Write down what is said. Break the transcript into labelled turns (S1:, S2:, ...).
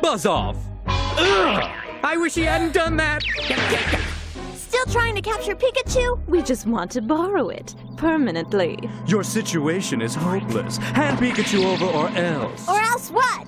S1: Buzz off! Ugh! I wish he hadn't done that!
S2: Still trying to capture Pikachu?
S3: We just want to borrow it permanently.
S4: Your situation is hopeless. Hand Pikachu over or else.
S2: Or else what?